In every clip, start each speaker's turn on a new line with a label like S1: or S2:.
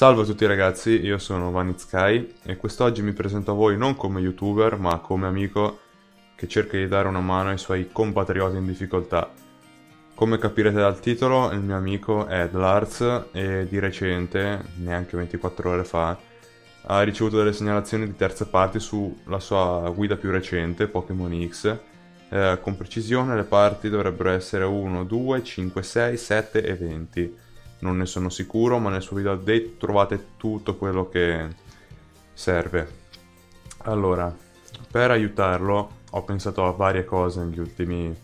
S1: Salve a tutti ragazzi, io sono Vanitsky e quest'oggi mi presento a voi non come youtuber ma come amico che cerca di dare una mano ai suoi compatrioti in difficoltà. Come capirete dal titolo, il mio amico è Dlarz e di recente, neanche 24 ore fa, ha ricevuto delle segnalazioni di terze parti sulla sua guida più recente, Pokémon X. Eh, con precisione le parti dovrebbero essere 1, 2, 5, 6, 7 e 20 non ne sono sicuro, ma nel suo video update trovate tutto quello che serve. Allora, per aiutarlo ho pensato a varie cose negli ultimi,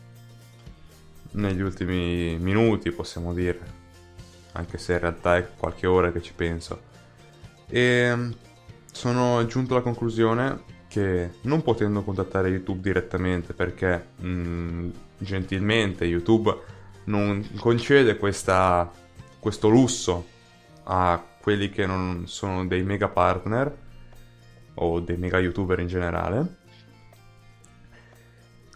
S1: negli ultimi minuti, possiamo dire, anche se in realtà è qualche ora che ci penso. E sono giunto alla conclusione che non potendo contattare YouTube direttamente perché mh, mm, gentilmente YouTube non concede questa questo lusso a quelli che non sono dei mega partner o dei mega youtuber in generale.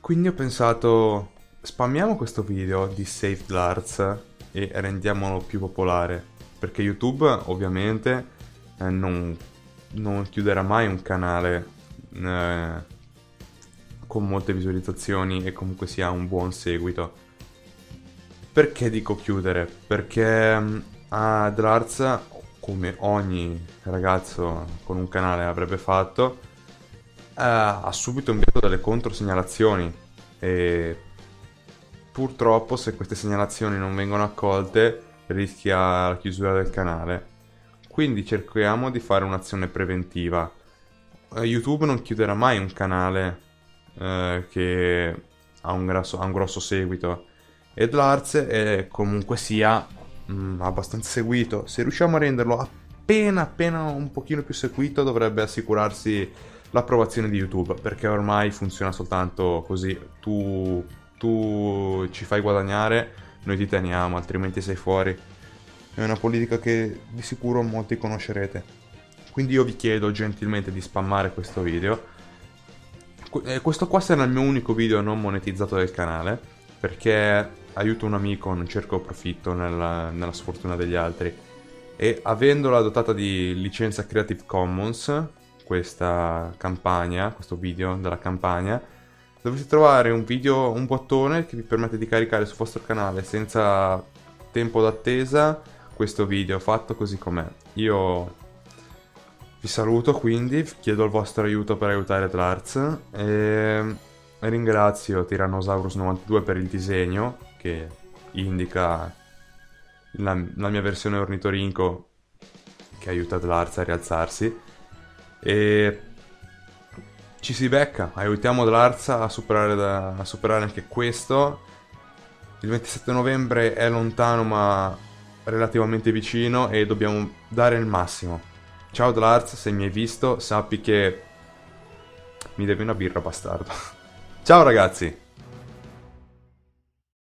S1: Quindi ho pensato, spammiamo questo video di Saved Larts e rendiamolo più popolare, perché YouTube ovviamente eh, non, non, chiuderà mai un canale eh, con molte visualizzazioni e comunque sia un buon seguito perché dico chiudere? Perché mm, ad Arts, come ogni ragazzo con un canale avrebbe fatto, eh, ha subito inviato delle controsegnalazioni e purtroppo se queste segnalazioni non vengono accolte rischia la chiusura del canale. Quindi cerchiamo di fare un'azione preventiva. Eh, YouTube non chiuderà mai un canale eh, che ha un, grasso, ha un grosso seguito ed Lars è comunque sia mh, mm, abbastanza seguito. Se riusciamo a renderlo appena appena un pochino più seguito dovrebbe assicurarsi l'approvazione di YouTube perché ormai funziona soltanto così. Tu, tu ci fai guadagnare, noi ti teniamo, altrimenti sei fuori. È una politica che di sicuro molti conoscerete. Quindi io vi chiedo gentilmente di spammare questo video. Eh, questo qua sarà il mio unico video non monetizzato del canale perché aiuto un amico, non cerco profitto nella, nella sfortuna degli altri. E avendola dotata di licenza Creative Commons, questa campagna, questo video della campagna, dovrete trovare un video, un bottone che vi permette di caricare sul vostro canale senza tempo d'attesa questo video fatto così com'è. Io vi saluto quindi, chiedo il vostro aiuto per aiutare Dlarz e ringrazio Tyrannosaurus92 per il disegno che indica la, la mia versione ornitorinco che aiuta Dlarza a rialzarsi e ci si becca, aiutiamo Dlarza a superare, a superare anche questo. Il 27 novembre è lontano ma relativamente vicino e dobbiamo dare il massimo. Ciao Dlarz, se mi hai visto sappi che mi devi una birra bastardo. Ciao ragazzi!